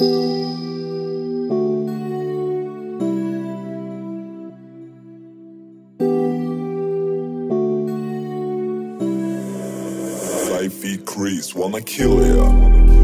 Five feet crease, wanna kill ya.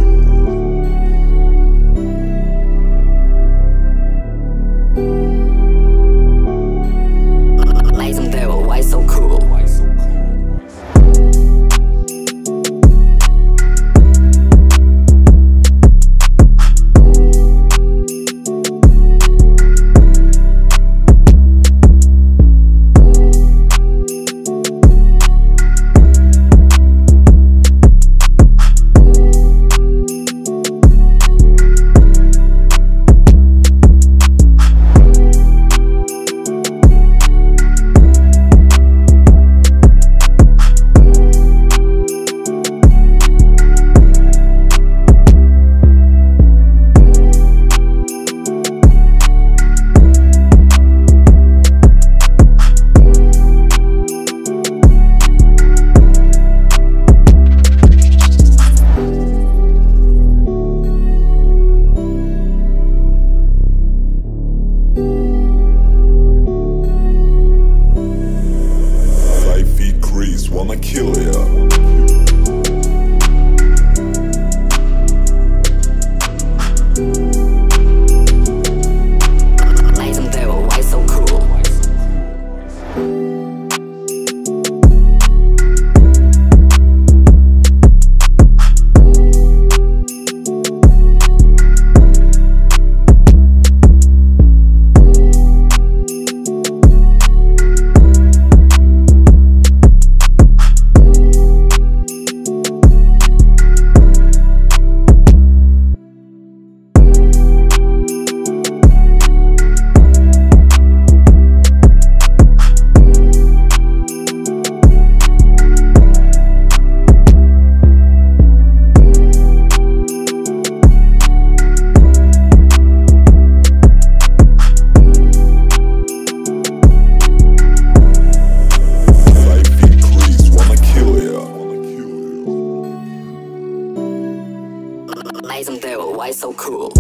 Amazing Vero, why so cool?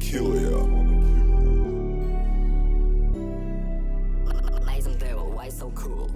Kill ya. Amazing Vero, why so cool?